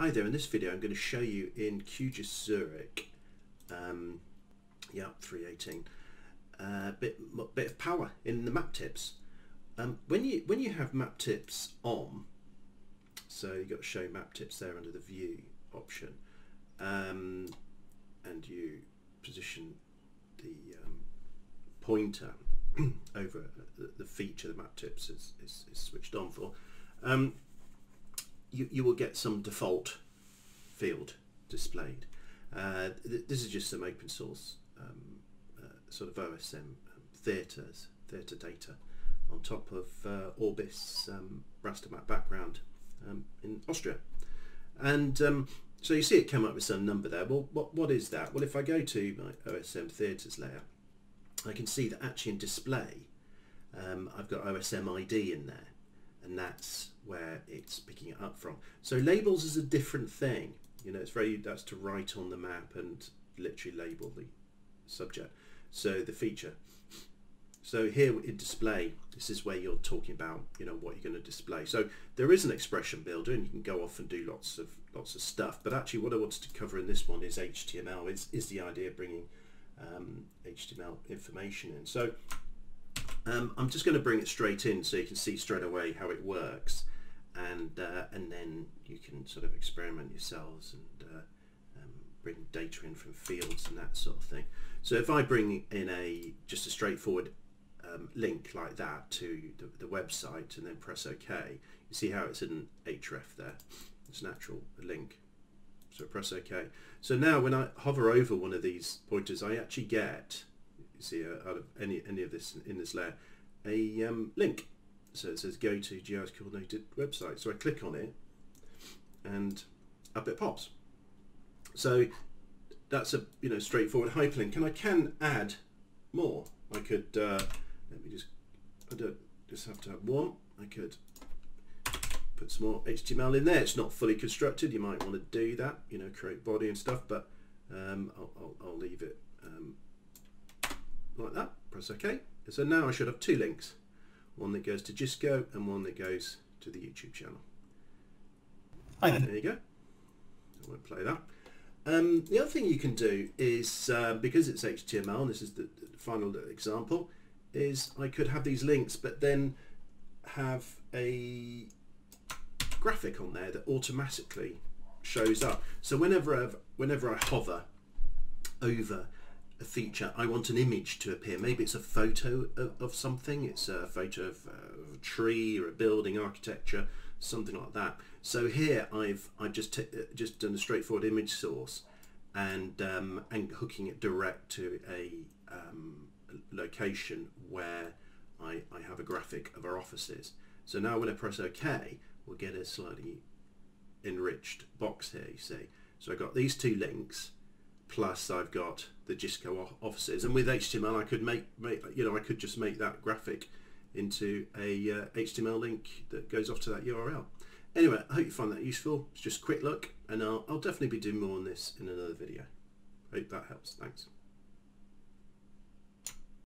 Hi there, in this video I'm going to show you in QGIS Zurich, um, yeah, 318, a uh, bit, bit of power in the map tips. Um, when you when you have map tips on, so you've got to show map tips there under the view option, um, and you position the um, pointer over the, the, feature the map tips is, is, is switched on for. Um, you, you will get some default field displayed. Uh, th this is just some open source um, uh, sort of OSM um, theatres, theatre data on top of uh, Orbis um, raster map background um, in Austria. And um, so you see it come up with some number there. Well, what, what is that? Well, if I go to my OSM theatres layer, I can see that actually in display, um, I've got OSM ID in there and that's where it's picking it up from. So labels is a different thing. You know, it's very, that's to write on the map and literally label the subject. So the feature. So here in display, this is where you're talking about, you know, what you're going to display. So there is an expression builder and you can go off and do lots of lots of stuff. But actually what I wanted to cover in this one is HTML, is, is the idea of bringing um, HTML information in. So um, I'm just going to bring it straight in so you can see straight away how it works and uh, and then you can sort of experiment yourselves and uh, um, bring data in from fields and that sort of thing. So if I bring in a just a straightforward um, link like that to the, the, website and then press OK, you see how it's an href there. It's a natural link. So press OK. So now when I hover over one of these pointers, I actually get see uh, out of any any of this in this layer a um, link. So it says go to GIS coordinated website. So I click on it and up it pops. So that's a you know straightforward hyperlink. And I can add more. I could uh, let me just I don't just have to have one. I could put some more HTML in there. It's not fully constructed. You might want to do that you know create body and stuff but um, I'll, I'll, I'll, leave it um, like that, press OK. So now I should have two links, one that goes to Gisco and one that goes to the YouTube channel. Hi there. There you go. I won't play that. Um, the other thing you can do is, uh, because it's HTML, and this is the, final example, is I could have these links, but then have a graphic on there that automatically shows up. So whenever I've, whenever I hover over feature, I want an image to appear. Maybe it's a photo of, of something. It's a photo of, uh, a tree or a building, architecture, something like that. So here I've I've just uh, just done a straightforward image source and um, and hooking it direct to a um, location where I, I have a graphic of our offices. So now when I press OK, we'll get a slightly enriched box here, you see. So I've got these two links plus I've got the Gisco offices and with HTML I could make, make you know I could just make that graphic into a uh, HTML link that goes off to that URL. Anyway, I hope you find that useful. It's just a quick look and I'll, I'll definitely be doing more on this in another video. Hope that helps. Thanks.